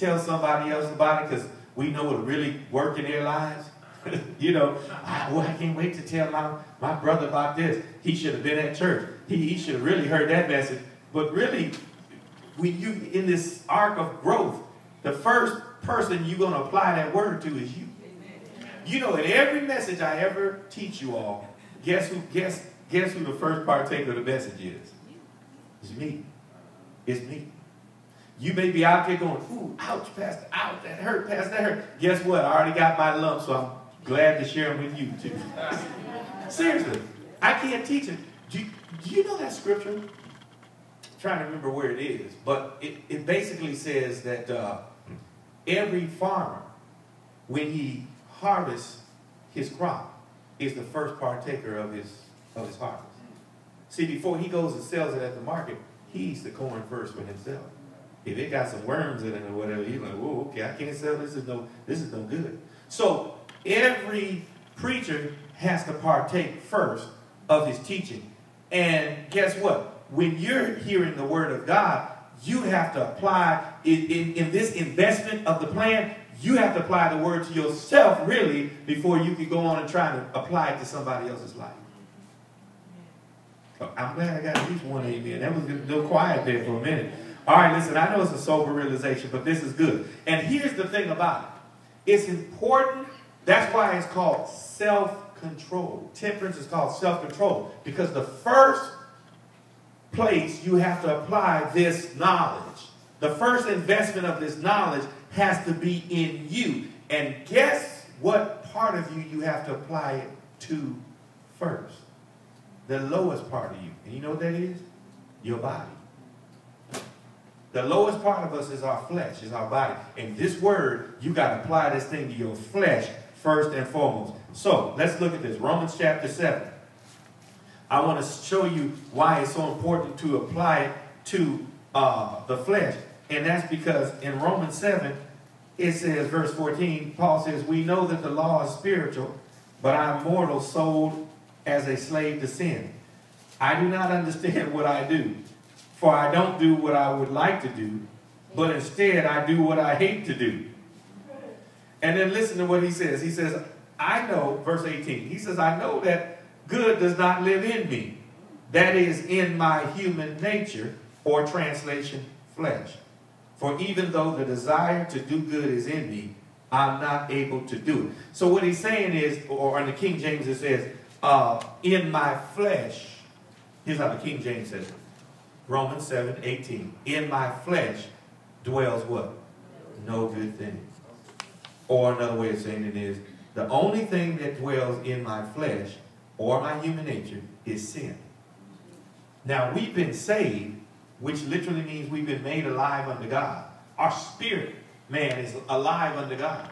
tell somebody else about it because we know it really work in their lives. you know, I, I can't wait to tell my, my brother about this. He should have been at church. He, he should have really heard that message. But really, when you in this arc of growth, the first person you're going to apply that word to is you. You know, in every message I ever teach you all, guess who guess guess who the first partaker of the message is? It's me. It's me. You may be out there going, ooh, ouch, Pastor, ouch, that hurt, Pastor, that hurt. Guess what? I already got my lump, so I'm glad to share them with you too. Seriously, I can't teach it. Do you, do you know that scripture? I'm trying to remember where it is, but it, it basically says that uh, every farmer, when he harvests his crop, is the first partaker of his of his harvest. See, before he goes and sells it at the market, he eats the corn first for himself. If it got some worms in it or whatever, he's like, "Whoa, okay, I can't sell this. Is no, this is no good." So every preacher has to partake first of his teaching. And guess what? When you're hearing the word of God, you have to apply in, in, in this investment of the plan, you have to apply the word to yourself really before you can go on and try to apply it to somebody else's life. I'm glad I got at least one amen. That was little quiet there for a minute. All right, listen, I know it's a sober realization, but this is good. And here's the thing about it. It's important that's why it's called self-control. Temperance is called self-control because the first place you have to apply this knowledge, the first investment of this knowledge has to be in you. And guess what part of you you have to apply it to first? The lowest part of you. And you know what that is? Your body. The lowest part of us is our flesh, is our body. And this word, you got to apply this thing to your flesh first and foremost. So let's look at this. Romans chapter 7. I want to show you why it's so important to apply it to uh, the flesh. And that's because in Romans 7, it says, verse 14, Paul says, We know that the law is spiritual, but I am mortal, sold as a slave to sin. I do not understand what I do, for I don't do what I would like to do, but instead I do what I hate to do. And then listen to what he says. He says, I know, verse 18, he says, I know that good does not live in me. That is in my human nature, or translation, flesh. For even though the desire to do good is in me, I'm not able to do it. So what he's saying is, or in the King James it says, uh, in my flesh, here's how the King James says it. Romans 7, 18. In my flesh dwells what? No good thing. Or another way of saying it is, the only thing that dwells in my flesh or my human nature is sin. Now, we've been saved, which literally means we've been made alive unto God. Our spirit, man, is alive unto God.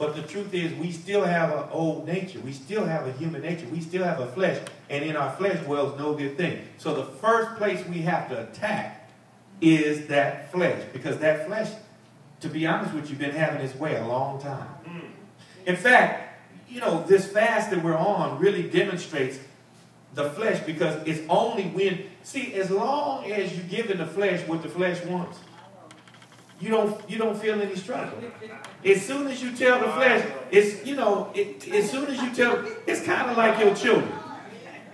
But the truth is, we still have an old nature. We still have a human nature. We still have a flesh. And in our flesh dwells no good thing. So the first place we have to attack is that flesh. Because that flesh to be honest with you, been having its way a long time. Mm. In fact, you know, this fast that we're on really demonstrates the flesh because it's only when, see, as long as you give in the flesh what the flesh wants, you don't you don't feel any struggle. As soon as you tell the flesh, it's you know, it, as soon as you tell, it's kind of like your children.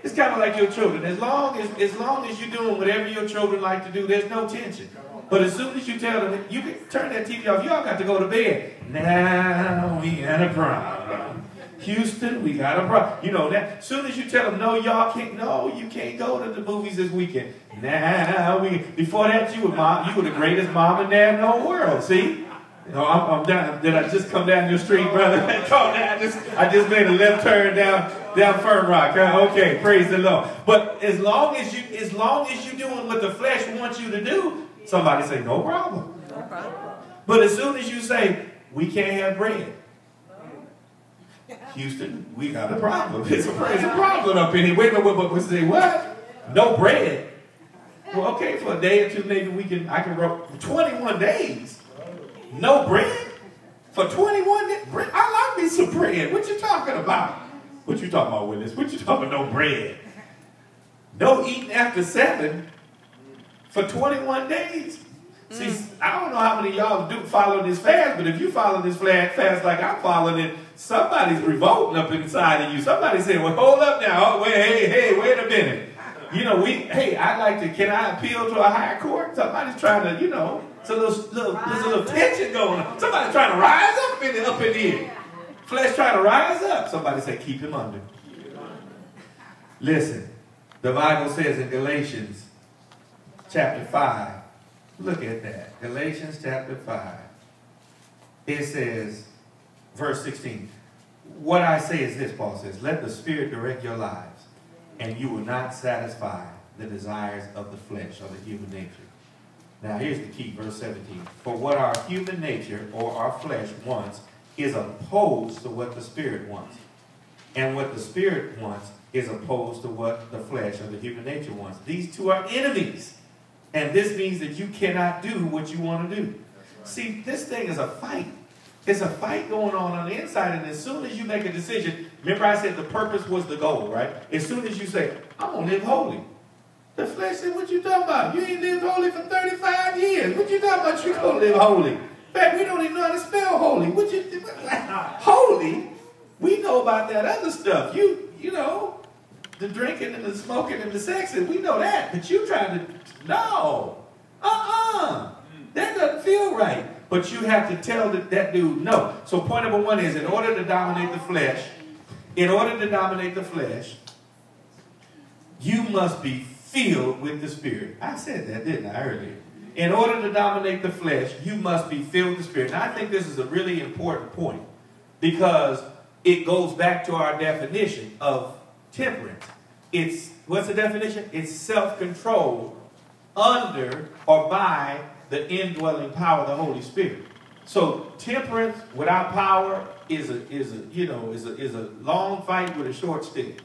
It's kind of like your children. As long as as long as you're doing whatever your children like to do, there's no tension. But as soon as you tell them, you can turn that TV off. Y'all got to go to bed. Now we got a problem. Houston, we got a problem. You know that. As soon as you tell them, no, y'all can't. No, you can't go to the movies this weekend. Now we. Before that, you were mom. You were the greatest mom and dad in the whole world. See. No, I'm, I'm down. Did I just come down your street, brother? I just, I just made a left turn down, down Fern Rock. Okay, praise the Lord. But as long as you, as long as you're doing what the flesh wants you to do, Somebody say, no problem. No problem. But as soon as you say, we can't have bread, Houston, we got a problem. It's a, it's a problem up in here. Wait a minute, but we say, what? No bread? Well, okay, for a day or two, maybe we can, I can roll 21 days. No bread? For 21 days? Bread? I like me some bread. What you talking about? What you talking about, Willis? What you talking about, no bread? No eating after seven for 21 days. See, I don't know how many y'all do follow this fast, but if you follow this fast like I'm following it, somebody's revolting up inside of you. Somebody saying, well, hold up now. Oh, wait, hey, hey, wait a minute. You know, we, hey, I'd like to, can I appeal to a higher court? Somebody's trying to, you know, so there's, little, there's a little tension going on. Somebody's trying to rise up in, the, up in here. Flesh trying to rise up. Somebody say, keep him under. Listen, the Bible says in Galatians chapter 5, look at that. Galatians chapter 5. It says, verse 16, what I say is this, Paul says, let the Spirit direct your lives, and you will not satisfy the desires of the flesh or the human nature. Now here's the key, verse 17. For what our human nature or our flesh wants is opposed to what the Spirit wants. And what the Spirit wants is opposed to what the flesh or the human nature wants. These two are enemies. And this means that you cannot do what you want to do. Right. See, this thing is a fight. It's a fight going on on the inside. And as soon as you make a decision, remember I said the purpose was the goal, right? As soon as you say, I'm going to live holy. The flesh said, what you talking about? You ain't lived holy for 35 years. What you talking about? You going to live holy. In fact, we don't even know how to spell holy. What you, holy? We know about that other stuff. You, you know, the drinking and the smoking and the sexing, we know that. But you trying to, no. Uh-uh. That doesn't feel right. But you have to tell that, that dude no. So point number one is, in order to dominate the flesh, in order to dominate the flesh, you must be filled with the Spirit. I said that, didn't I, earlier? In order to dominate the flesh, you must be filled with the Spirit. And I think this is a really important point because it goes back to our definition of temperance. It's, what's the definition? It's self-control under or by the indwelling power of the Holy Spirit. So temperance without power is a is a you know is a is a long fight with a short stick,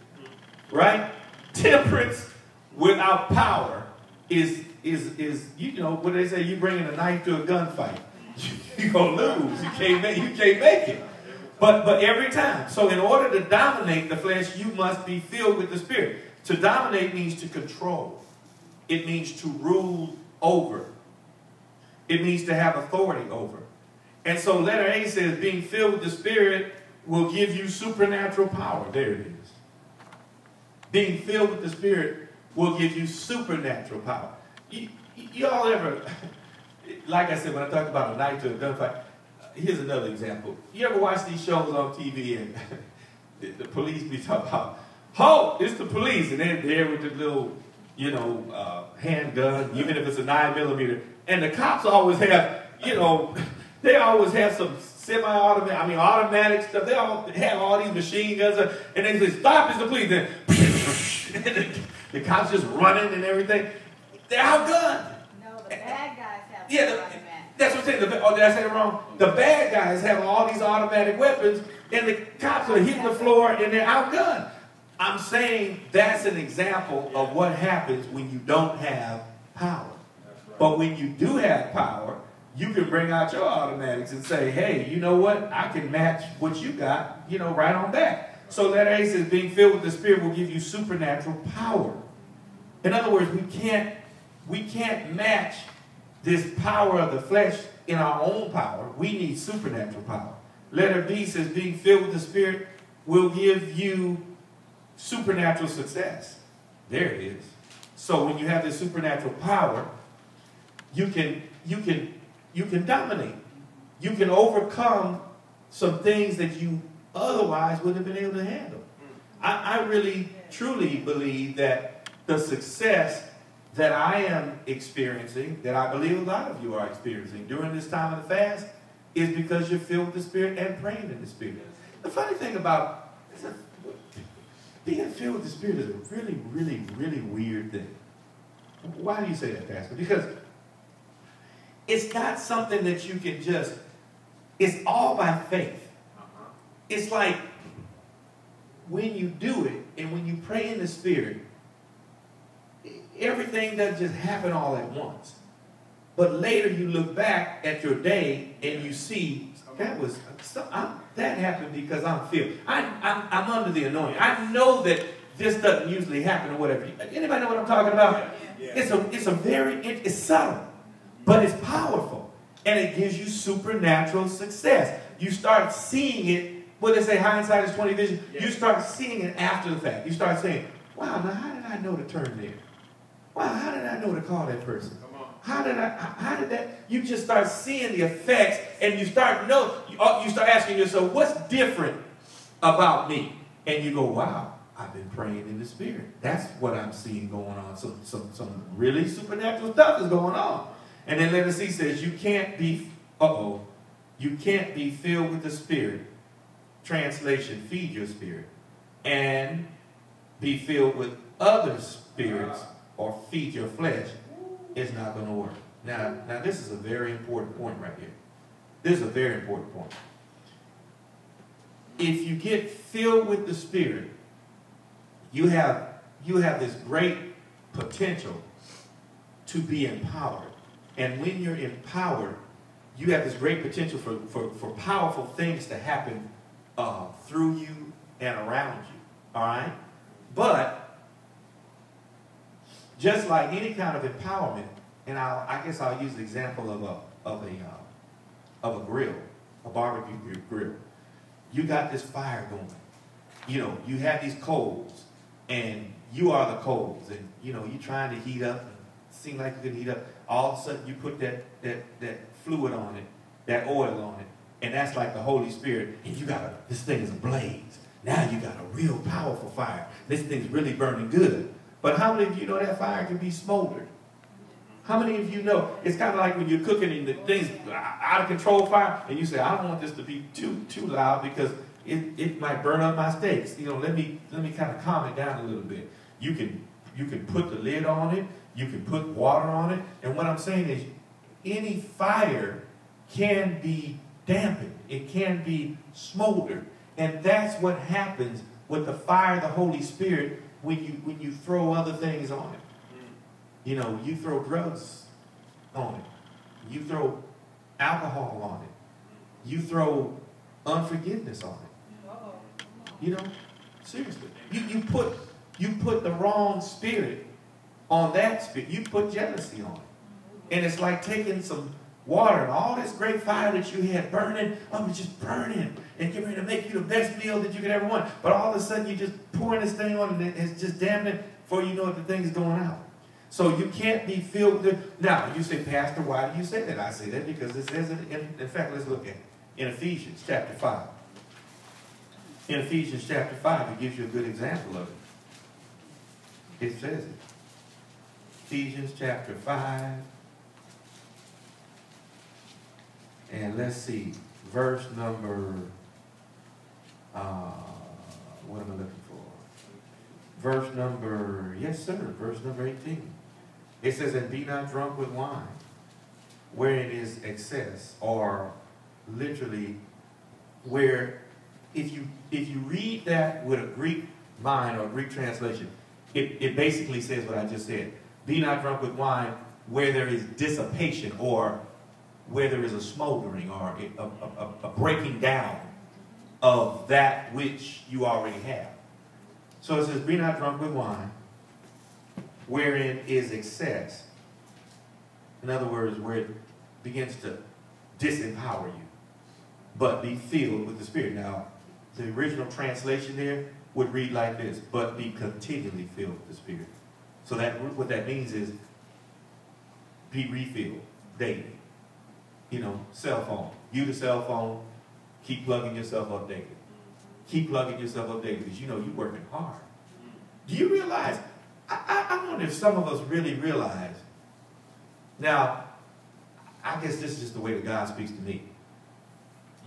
right? Temperance without power is is is you know what they say you bringing a knife to a gunfight, you, are gonna lose. You can't make you can't make it. But, but every time. So in order to dominate the flesh, you must be filled with the Spirit. To dominate means to control. It means to rule over. It means to have authority over. And so letter A says being filled with the Spirit will give you supernatural power. There it is. Being filled with the Spirit will give you supernatural power. You, you all ever, like I said, when I talked about a knife to a gunfight, here's another example. You ever watch these shows on TV and the, the, police be talking about, "Ho, it's the police," and they're there with the little, you know, uh, handgun, even if it's a nine millimeter, and the cops always have, you know, they always have some semi-automatic, I mean, automatic stuff. They all have all these machine guns, and they say, "Stop! It's the police!" Then the, the cops just running and everything. They're outgunned. No, the bad guys have. Yeah, the, that's what I'm saying. The, oh, did I say it wrong? The bad guys have all these automatic weapons, and the cops are hitting the floor and they're outgunned. I'm saying that's an example of what happens when you don't have power. But when you do have power, you can bring out your automatics and say, hey, you know what? I can match what you got, you know, right on back. So letter A says being filled with the Spirit will give you supernatural power. In other words, we can't, we can't match this power of the flesh in our own power. We need supernatural power. Letter B says being filled with the Spirit will give you supernatural success. There it is. So when you have this supernatural power, you can you can you can dominate. You can overcome some things that you otherwise wouldn't have been able to handle. I, I really truly believe that the success that I am experiencing, that I believe a lot of you are experiencing during this time of the fast, is because you're filled with the Spirit and praying in the Spirit. The funny thing about being filled with the Spirit is a really, really, really weird thing. Why do you say that, Pastor? Because it's not something that you can just, it's all by faith. Uh-huh. It's like when you do it and when you pray in the Spirit, everything doesn't just happen all at once. But later you look back at your day and you see that was that happened because I'm filled. I, I'm, I'm under the anointing. I know that this doesn't usually happen or whatever. Anybody know what I'm talking about? Yeah. It's a it's a very it's subtle, But it's powerful. And it gives you supernatural success. You start seeing it, what they say, hindsight is 20 vision. You start seeing it after the fact. You start saying, wow, now how did I know to turn there? Wow, how did I know to call that person? How did I, how did that, you just start seeing the effects and you start know, you, uh, start asking yourself, what's different about me? And you go, wow, I've been praying in the spirit. That's what I'm seeing going on. Some, some, some really supernatural stuff is going on. And then letter C says, you can't be, uh-oh, you can't be filled with the spirit. Translation, feed your spirit. And be filled with other spirits or feed your flesh it's not going to work. Now, now this is a very important point right here. This is a very important point. If you get filled with the Spirit, you have you have this great potential to be empowered. And when you're empowered, you have this great potential for, for, for powerful things to happen uh, through you and around you. All right? But just like any kind of empowerment, and I'll, I guess I'll use the example of a, of a, uh, of a grill, a barbecue grill. You got this fire going. You know, you have these coals, and you are the coals, and you know, you're trying to heat up, and seem like you can heat up. All of a sudden, you put that, that, that fluid on it, that oil on it, and that's like the Holy Spirit, and you got a, this thing is ablaze. Now you got a real powerful fire. This thing's really burning good. But how many of you know that fire can be smoldered? How many of you know it's kind of like when you're cooking and the thing's out of control fire, and you say, "I don't want this to be too too loud because it, it might burn up my steaks." You know, let me let me kind of calm it down a little bit. You can you can put the lid on it, you can put water on it, and what I'm saying is, any fire can be dampened, it can be smoldered, and that's what happens with the fire of the Holy Spirit when you when you throw other things on it. You know, you throw drugs on it. You throw alcohol on it. You throw unforgiveness on it. You know, seriously. You, you put you put the wrong spirit on that spirit. You put jealousy on it. And it's like taking some water and all this great fire that you had burning, oh, it's just burning and getting ready to make you the best meal that you could ever want. But all of a sudden, you're just pouring this thing on and it's just damning it before you know what the thing's going out. So you can't be filled with Now, you say, Pastor, why do you say that? I say that because it says it. In, in fact, let's look at it. In Ephesians chapter 5. In Ephesians chapter 5, it gives you a good example of it. It says it. Ephesians chapter 5. And let's see, verse number, uh, what am I looking for? Verse number, yes sir, verse number 18. It says, and be not drunk with wine, wherein is excess, or literally, where if you if you read that with a Greek mind or Greek translation, it, it basically says what I just said. Be not drunk with wine where there is dissipation or where there is a smoldering or a, a, a, breaking down of that which you already have. So it says, be not drunk with wine, wherein is excess. In other words, where it begins to disempower you, but be filled with the Spirit. Now, the original translation there would read like this, but be continually filled with the Spirit. So that what that means is be refilled daily you know, cell phone. You the cell phone, keep plugging yourself updated. Keep plugging yourself updated because you know you're working hard. Do you realize? I, I, wonder if some of us really realize. Now, I guess this is just the way that God speaks to me.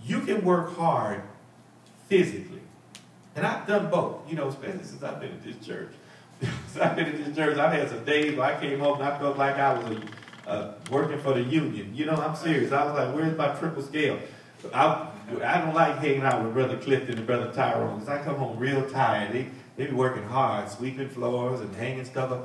You can work hard physically. And I've done both, you know, especially since I've been at this church. since I've been at this church, I've had some days where I came home and I felt like I was a uh, working for the union. You know, I'm serious. I was like, where's my triple scale? I, I don't like hanging out with Brother Clifton and Brother Tyrone because I come home real tired. They, they be working hard, sweeping floors and hanging stuff up.